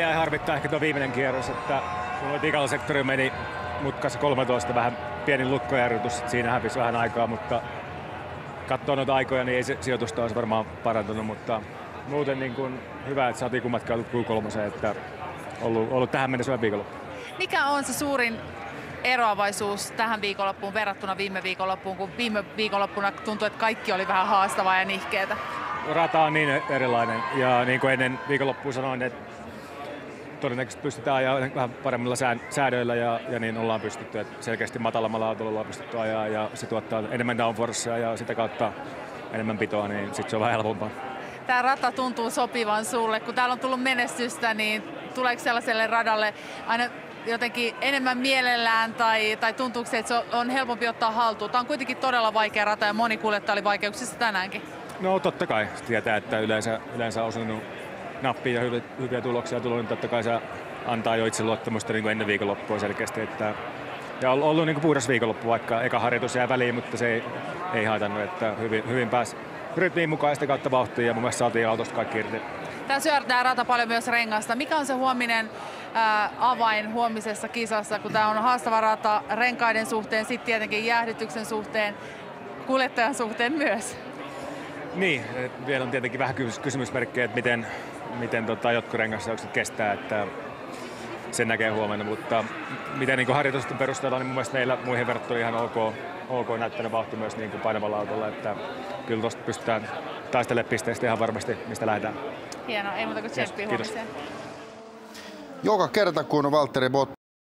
Ja harmittaa ehkä tuo viimeinen kierros, että kun vikalla sektori meni mutkassa 13 vähän pieni lukkojärjytys, siinä hävisi vähän aikaa, mutta katsoa noita aikoja, niin ei se sijoitusta olisi varmaan parantunut, mutta muuten niin kuin hyvä, että saatiin kummatkaan Q3, että ollut, ollut tähän mennessä hyvä viikonloppu. Mikä on se suurin eroavaisuus tähän viikonloppuun verrattuna viime viikonloppuun, kun viime viikonloppuna tuntui, että kaikki oli vähän haastavaa ja nihkeetä? Rata on niin erilainen ja niin kuin ennen viikonloppua sanoin, että todennäköisesti pystytään ajaa vähän paremmilla säädöillä ja, ja niin ollaan pystytty. Että selkeästi matalammalla autolla ollaan pystytty ajaa ja se tuottaa enemmän downforcea ja sitä kautta enemmän pitoa, niin sitten se on vähän helpompaa. Tämä rata tuntuu sopivan sulle. Kun täällä on tullut menestystä, niin tuleeko sellaiselle radalle aina jotenkin enemmän mielellään tai, tai tuntuuko se, että se on helpompi ottaa haltuun? Tämä on kuitenkin todella vaikea rata ja moni kuljettaja oli vaikeuksissa tänäänkin. No totta kai. Tietää, että yleensä, yleensä on osunut nappiin ja hyviä, tuloksia tullut, niin totta kai se antaa jo itseluottamusta niin kuin ennen viikonloppua selkeästi. Että, ja on ollut niin kuin puhdas viikonloppu, vaikka eka harjoitus jää väliin, mutta se ei, ei haitannut, että hyvin, hyvin pääsi rytmiin mukaan ja sitä kautta vauhtiin ja mun mielestä saatiin autosta kaikki irti. Tämä syöttää rata paljon myös rengasta. Mikä on se huominen ää, avain huomisessa kisassa, kun tämä on haastava rata renkaiden suhteen, sitten tietenkin jäähdytyksen suhteen, kuljettajan suhteen myös? Niin, vielä on tietenkin vähän kysymysmerkkejä, että miten, miten tota, jotkut rengasseukset kestää, että sen näkee huomenna, mutta miten niin harjoitusten perusteella, niin mun mielestä meillä muihin verrattuna ihan ok, ok näyttänyt vauhti myös niin kuin painavalla autolla, että kyllä tuosta pystytään taistelemaan pisteistä ihan varmasti, mistä lähdetään. Hienoa, ei muuta kuin tsemppiä yes, Joka kerta kun Valtteri Bott